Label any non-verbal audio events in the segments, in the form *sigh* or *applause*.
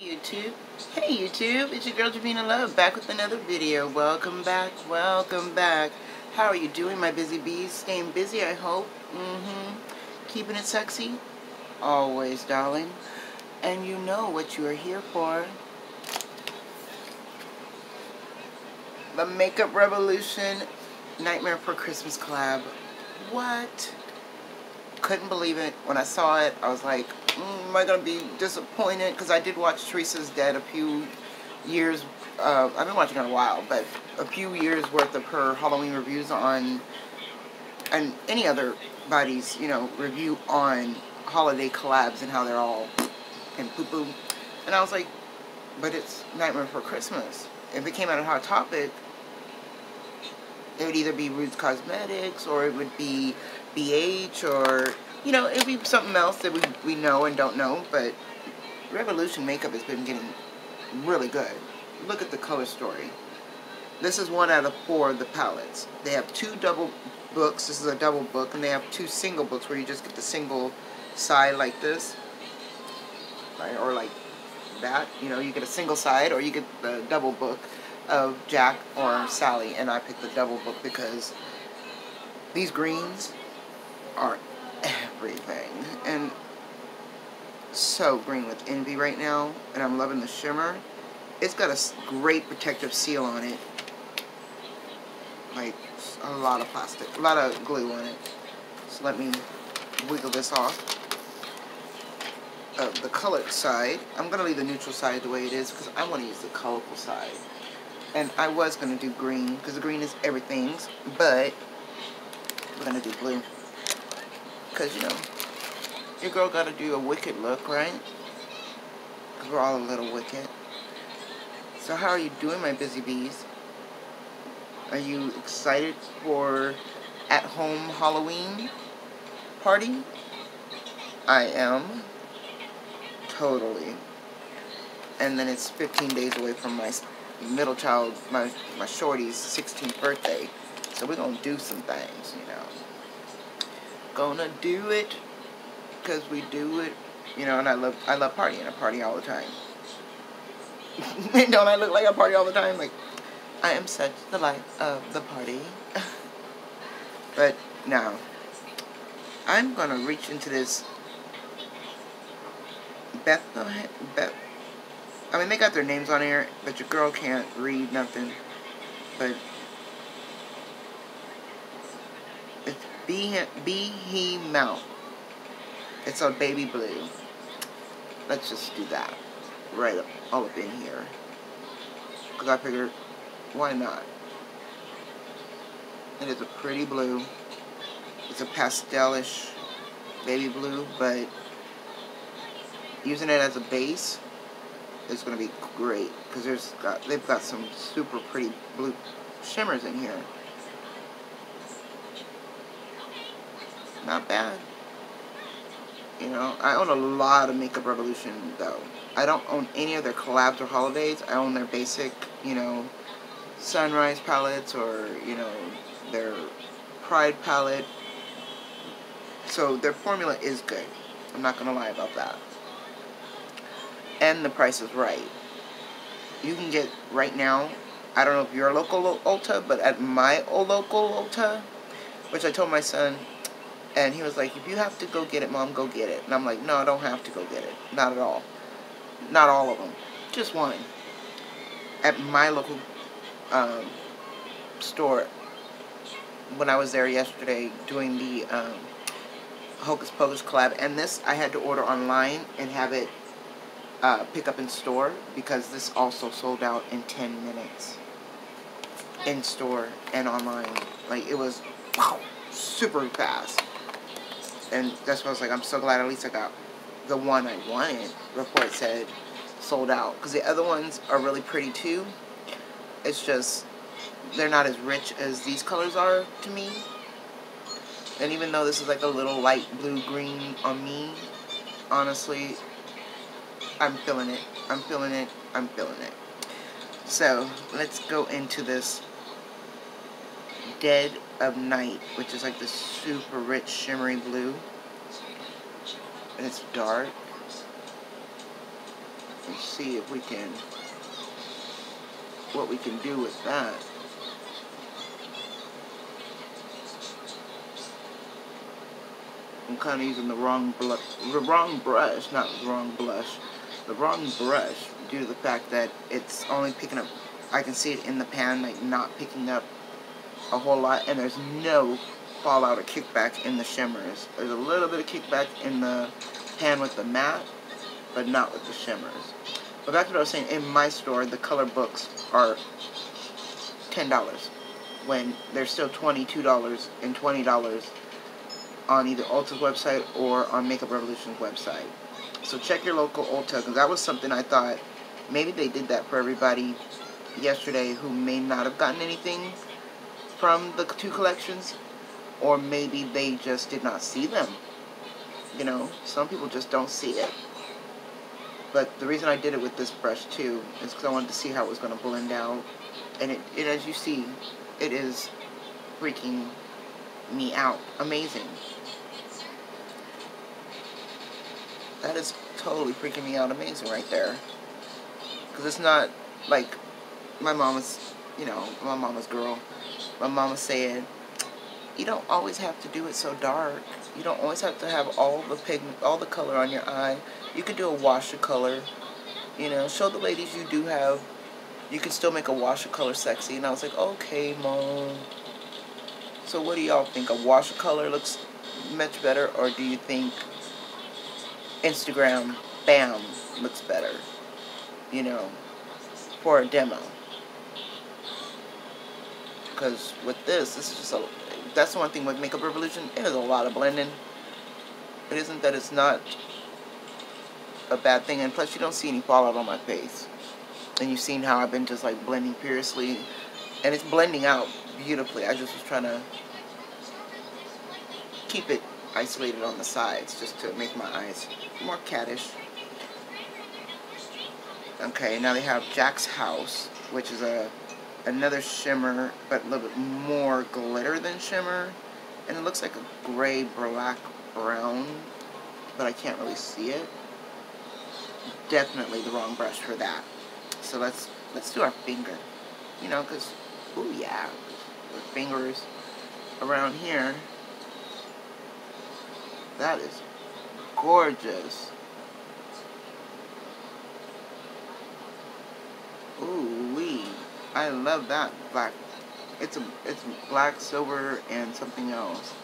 YouTube. Hey YouTube, it's your girl Jovena Love back with another video. Welcome back, welcome back. How are you doing my busy bees? Staying busy I hope. Mm-hmm. Keeping it sexy? Always, darling. And you know what you are here for. The Makeup Revolution Nightmare for Christmas collab. What? Couldn't believe it. When I saw it, I was like, mm, am I going to be disappointed? Because I did watch Teresa's Dead a few years, uh, I've been watching her a while, but a few years worth of her Halloween reviews on, and any other body's, you know, review on holiday collabs and how they're all and poo poo. And I was like, but it's Nightmare for Christmas. If it came out of Hot Topic, it would either be Roots Cosmetics or it would be BH or, you know, it would be something else that we, we know and don't know. But Revolution Makeup has been getting really good. Look at the color story. This is one out of four of the palettes. They have two double books. This is a double book. And they have two single books where you just get the single side like this. Right? Or like that. You know, you get a single side or you get the double book of Jack or Sally. And I picked the double book because these greens are everything. And so green with envy right now. And I'm loving the shimmer. It's got a great protective seal on it. Like, a lot of plastic. A lot of glue on it. So let me wiggle this off. Uh, the colored side. I'm going to leave the neutral side the way it is because I want to use the colorful side. And I was going to do green because the green is everything's. But we're going to do blue. Because, you know, your girl got to do a wicked look, right? Because we're all a little wicked. So how are you doing, my busy bees? Are you excited for at-home Halloween party? I am. Totally. And then it's 15 days away from my middle child, my, my shorty's 16th birthday. So we're going to do some things, you know. Gonna do it because we do it, you know, and I love, I love partying. I party all the time. *laughs* Don't I look like I party all the time? Like, I am such the life of the party. *laughs* but now, I'm gonna reach into this Bethlehem, Beth, I mean, they got their names on here, but your girl can't read nothing. But Be, He Mount. It's a baby blue. Let's just do that right up, all up in here. Because I figured, why not? It is a pretty blue. It's a pastelish baby blue, but using it as a base is going to be great because there's got they've got some super pretty blue shimmers in here. Not bad. You know, I own a lot of Makeup Revolution though. I don't own any of their collabs or holidays. I own their basic, you know, sunrise palettes or, you know, their pride palette. So their formula is good. I'm not going to lie about that. And the price is right. You can get right now, I don't know if you're a local Ulta, but at my local Ulta, which I told my son, and he was like, if you have to go get it, Mom, go get it. And I'm like, no, I don't have to go get it. Not at all. Not all of them. Just one. At my local um, store, when I was there yesterday doing the um, Hocus Pocus collab, and this I had to order online and have it uh, pick up in store because this also sold out in 10 minutes in store and online. Like, it was wow, super fast. And that's why I was like, I'm so glad at least I got the one I wanted. Report said sold out. Because the other ones are really pretty too. It's just, they're not as rich as these colors are to me. And even though this is like a little light blue-green on me, honestly, I'm feeling it. I'm feeling it. I'm feeling it. So, let's go into this Dead of Night, which is like this super rich shimmery blue. And it's dark. Let's see if we can, what we can do with that. I'm kind of using the wrong the wrong brush, not the wrong blush, the wrong brush due to the fact that it's only picking up, I can see it in the pan, like not picking up a whole lot, and there's no fallout or kickback in the shimmers. There's a little bit of kickback in the pan with the matte, but not with the shimmers. But back to what I was saying, in my store, the color books are $10 when they're still $22 and $20 on either Ulta's website or on Makeup Revolution's website. So check your local Ulta, because that was something I thought maybe they did that for everybody yesterday who may not have gotten anything from the two collections, or maybe they just did not see them. You know, some people just don't see it. But the reason I did it with this brush too is because I wanted to see how it was going to blend out. And it, it, as you see, it is freaking me out. Amazing. That is totally freaking me out amazing right there. Because it's not like my mama's, you know, my mama's girl. My mama said, you don't always have to do it so dark. You don't always have to have all the pigment, all the color on your eye. You could do a wash of color. You know, show the ladies you do have. You can still make a wash of color sexy. And I was like, okay, mom. So what do y'all think? A wash of color looks much better, or do you think Instagram, bam, looks better, you know, for a demo. Because with this, this is just a, that's one thing with Makeup Revolution, it is a lot of blending. It isn't that it's not a bad thing, and plus you don't see any fallout on my face. And you've seen how I've been just like blending furiously, and it's blending out beautifully. I just was trying to keep it isolated on the sides just to make my eyes more caddish. Okay, now they have Jack's House, which is a another shimmer, but a little bit more glitter than shimmer. And it looks like a gray, black, brown, but I can't really see it. Definitely the wrong brush for that. So let's let's do our finger. You know, because, oh yeah, the fingers around here that is gorgeous. Ooh. I love that black. It's a it's black, silver, and something else.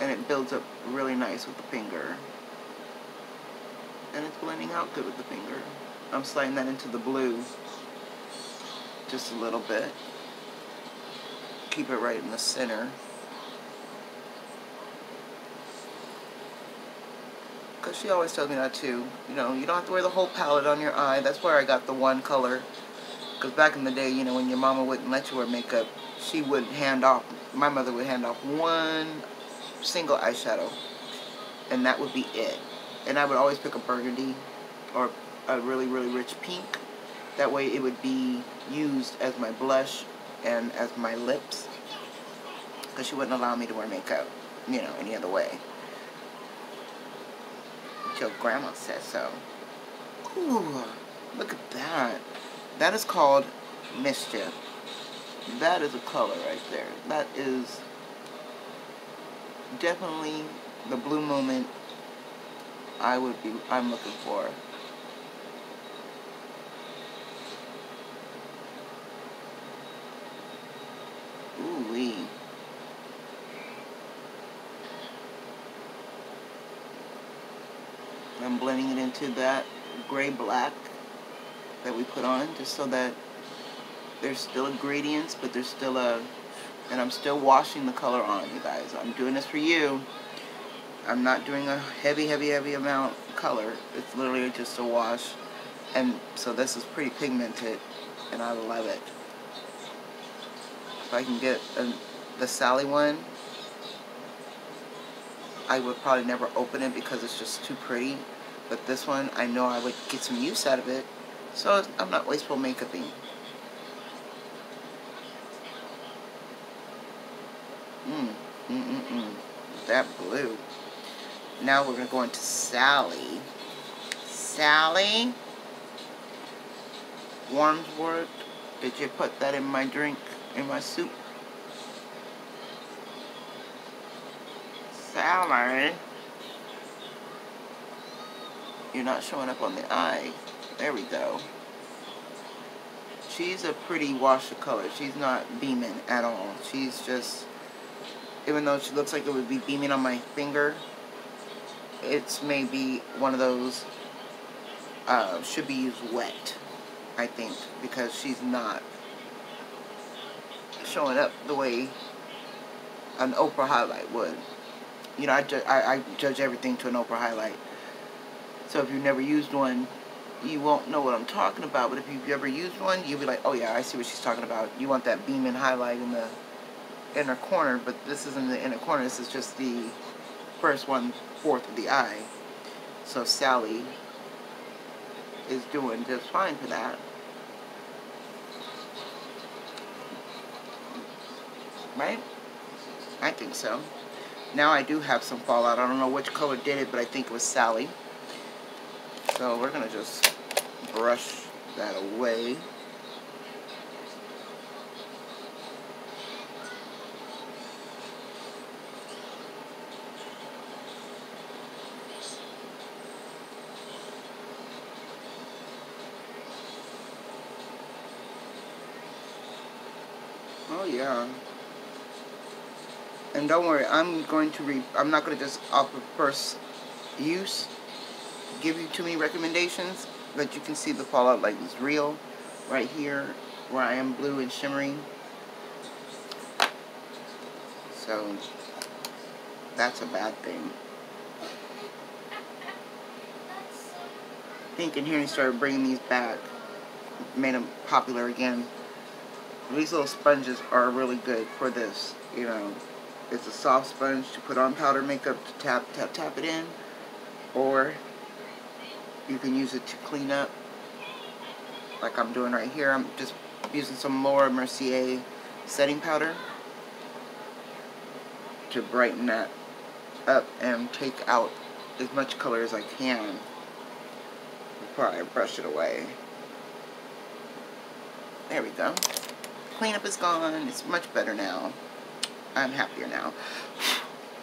And it builds up really nice with the finger. And it's blending out good with the finger. I'm sliding that into the blue just a little bit. Keep it right in the center. because she always tells me that too. You know, you don't have to wear the whole palette on your eye. That's where I got the one color. Because back in the day, you know, when your mama wouldn't let you wear makeup, she would hand off, my mother would hand off one single eyeshadow. And that would be it. And I would always pick a burgundy or a really, really rich pink. That way it would be used as my blush and as my lips. Because she wouldn't allow me to wear makeup, you know, any other way your grandma says so. Ooh, look at that. That is called mischief. That is a color right there. That is definitely the blue moment I would be I'm looking for. Ooh wee. I'm blending it into that gray black that we put on just so that there's still ingredients but there's still a and I'm still washing the color on you guys. I'm doing this for you. I'm not doing a heavy heavy heavy amount of color. It's literally just a wash. And so this is pretty pigmented and I love it. If I can get a, the Sally one I would probably never open it because it's just too pretty. But this one, I know I would get some use out of it. So I'm not wasteful makeuping. Mmm, mm, mm, mm. That blue. Now we're going to go into Sally. Sally, Warmsworth. Did you put that in my drink, in my soup? Sally. You're not showing up on the eye. There we go. She's a pretty wash of color. She's not beaming at all. She's just, even though she looks like it would be beaming on my finger, it's maybe one of those, uh, should be used wet, I think, because she's not showing up the way an Ofra highlight would. You know, I, ju I, I judge everything to an Ofra highlight. So if you've never used one, you won't know what I'm talking about. But if you've ever used one, you'll be like, oh yeah, I see what she's talking about. You want that beam and highlight in the inner corner, but this isn't the inner corner. This is just the first one fourth of the eye. So Sally is doing just fine for that. Right? I think so. Now I do have some fallout. I don't know which color did it, but I think it was Sally. So we're going to just brush that away. Oh yeah. And don't worry, I'm going to re I'm not going to just offer first use give you too many recommendations, but you can see the fallout like it's real right here where I am blue and shimmering. So that's a bad thing. I Pink and Hearing started bringing these back, made them popular again. These little sponges are really good for this, you know. It's a soft sponge to put on powder makeup to tap, tap, tap it in. Or you can use it to clean up like I'm doing right here. I'm just using some Laura Mercier setting powder to brighten that up and take out as much color as I can before I brush it away. There we go. Cleanup is gone. It's much better now. I'm happier now.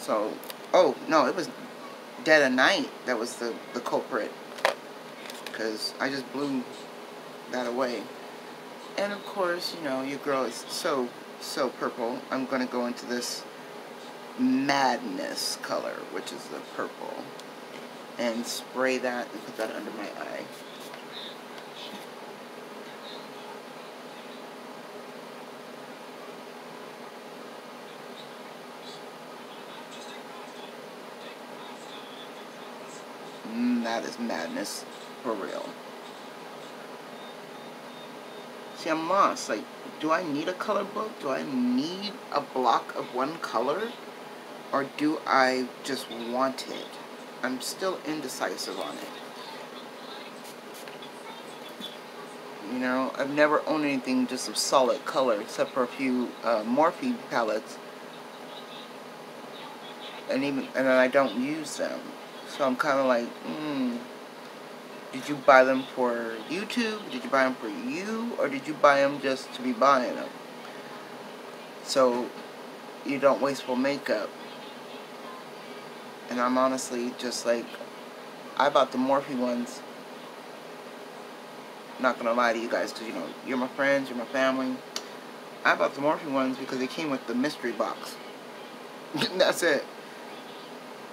So, oh, no, it was Dead of Night that was the, the culprit because I just blew that away. And of course, you know, your girl is so, so purple. I'm going to go into this Madness color, which is the purple. And spray that and put that under my eye. Mm, that is madness for real. See, I'm lost. Like, do I need a color book? Do I need a block of one color? Or do I just want it? I'm still indecisive on it. You know, I've never owned anything just of solid color except for a few uh, Morphe palettes. And even, and then I don't use them. So I'm kind of like, hmm. Did you buy them for YouTube? Did you buy them for you? Or did you buy them just to be buying them? So you don't wasteful makeup. And I'm honestly just like, I bought the Morphe ones. Not gonna lie to you guys, because you know, you're my friends, you're my family. I bought the Morphe ones because they came with the mystery box. *laughs* That's it.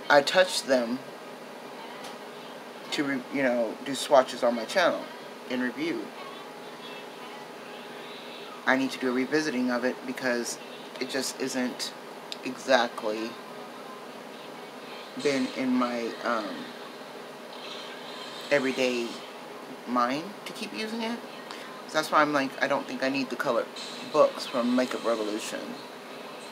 I touched them to, you know, do swatches on my channel in review. I need to do a revisiting of it because it just isn't exactly been in my um, everyday mind to keep using it. So that's why I'm like, I don't think I need the color books from Makeup Revolution.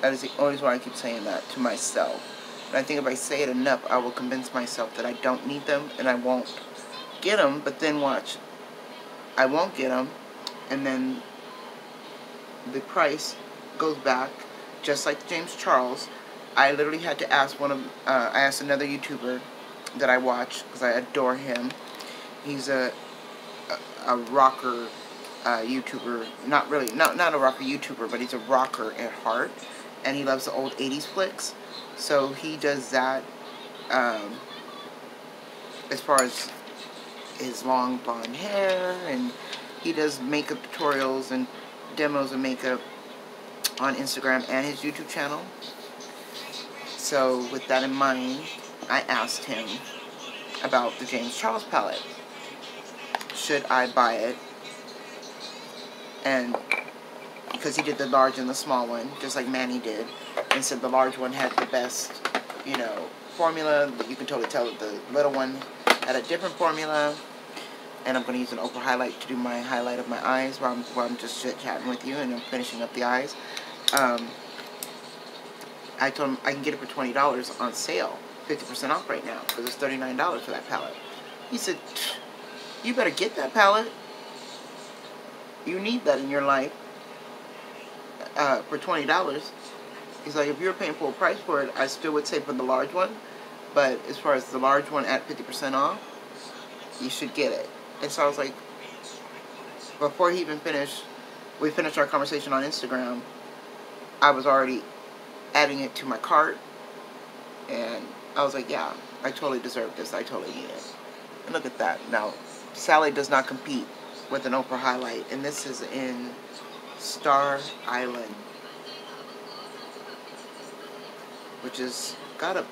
That is the only reason why I keep saying that to myself. And I think if I say it enough, I will convince myself that I don't need them and I won't get them. But then watch. I won't get them. And then the price goes back, just like James Charles. I literally had to ask one of, uh, I asked another YouTuber that I watch because I adore him. He's a, a, a rocker uh, YouTuber, not really, not, not a rocker YouTuber, but he's a rocker at heart, and he loves the old 80s flicks, so he does that, um, as far as his long blonde hair, and he does makeup tutorials and demos of makeup on Instagram and his YouTube channel. So with that in mind, I asked him about the James Charles palette. Should I buy it? And because he did the large and the small one, just like Manny did, and said the large one had the best, you know, formula. You can totally tell that the little one had a different formula. And I'm going to use an Ofra highlight to do my highlight of my eyes while I'm, while I'm just chit-chatting with you and I'm finishing up the eyes. Um, I told him I can get it for $20 on sale, 50% off right now, because it's $39 for that palette. He said, you better get that palette. You need that in your life uh, for $20. He's like, if you were paying full price for it, I still would say for the large one. But as far as the large one at 50% off, you should get it. And so I was like, before he even finished, we finished our conversation on Instagram, I was already adding it to my cart. And I was like, yeah, I totally deserve this. I totally need it. And look at that. Now, Sally does not compete with an Ofra highlight. And this is in Star Island. Which has got a